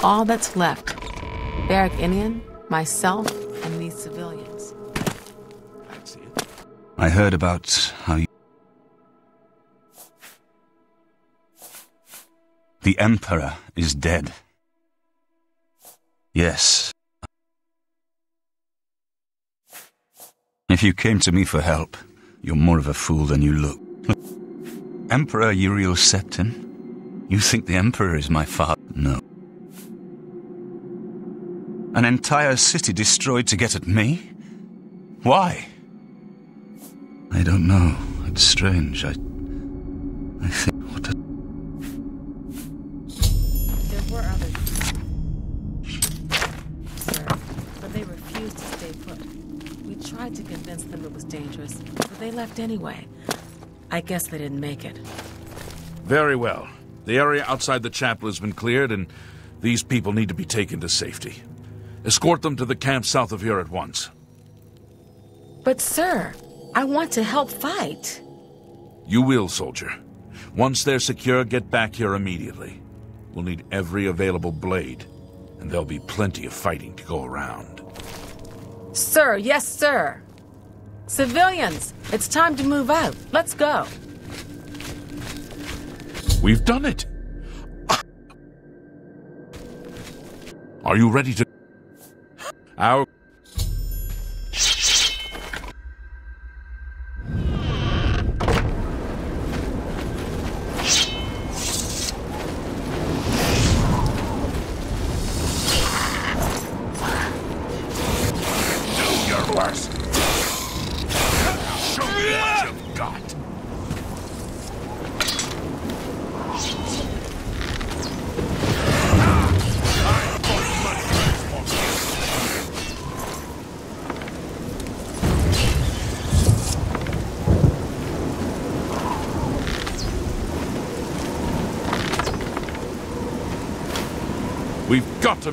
All that's left. Berich Inian, myself, and these civilians. I heard about how you... The Emperor is dead. Yes. If you came to me for help, you're more of a fool than you look. Emperor Uriel Septim? You think the Emperor is my father? No. An entire city destroyed to get at me? Why? I don't know. It's strange. I. I think. What a... There were others. Sir, but they refused to stay put. We tried to convince them it was dangerous, but they left anyway. I guess they didn't make it. Very well. The area outside the chapel has been cleared, and these people need to be taken to safety. Escort them to the camp south of here at once. But, sir, I want to help fight. You will, soldier. Once they're secure, get back here immediately. We'll need every available blade, and there'll be plenty of fighting to go around. Sir, yes, sir. Civilians, it's time to move out. Let's go. We've done it! Are you ready to... Our... We've got to.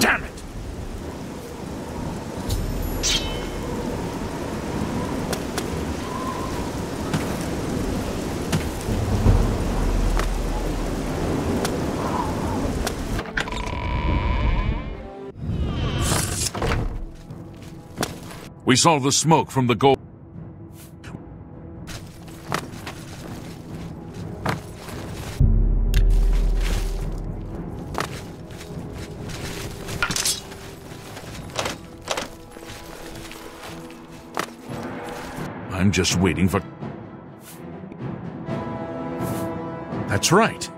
Damn it! We saw the smoke from the gold. I'm just waiting for. That's right.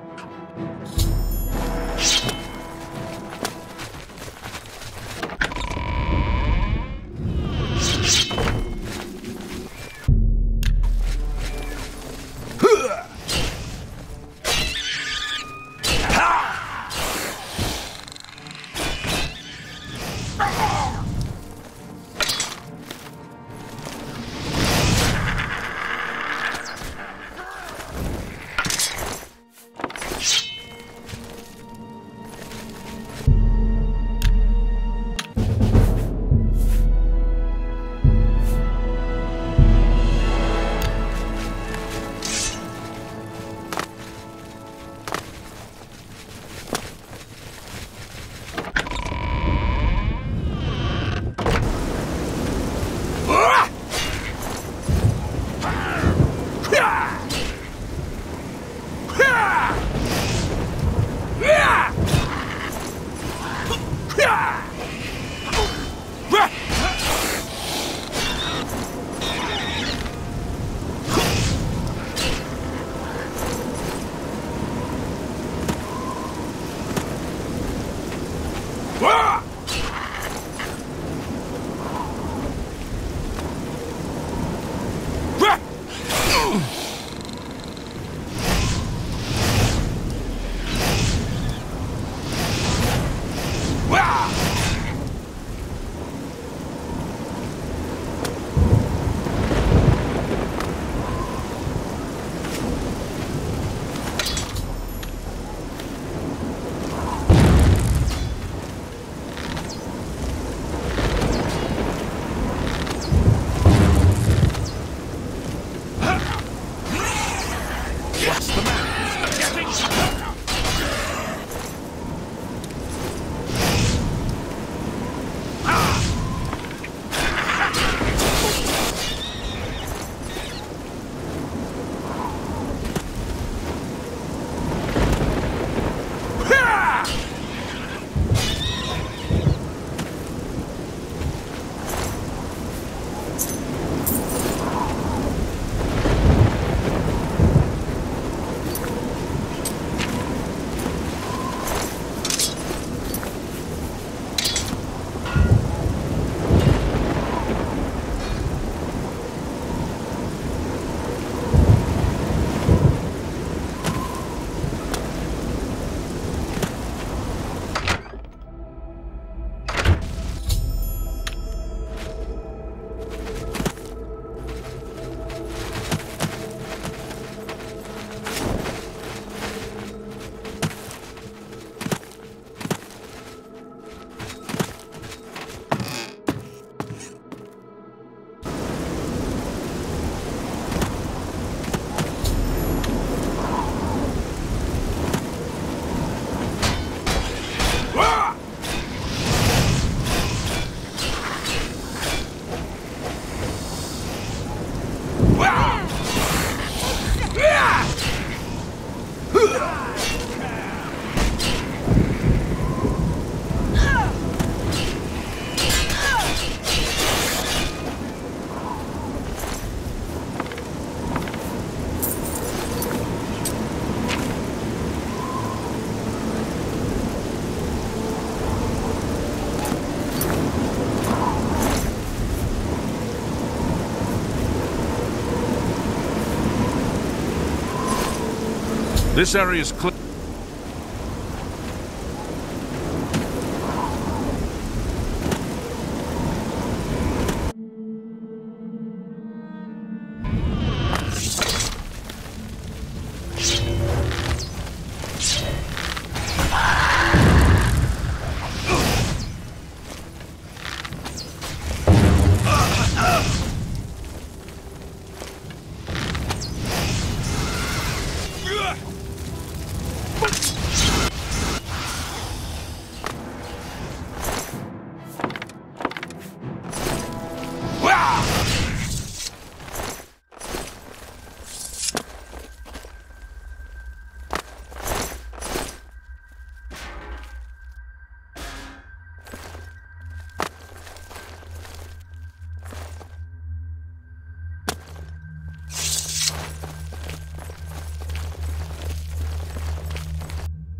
This area is clear.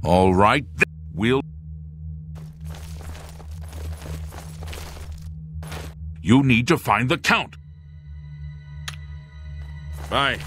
All right, we'll... You need to find the Count. Bye.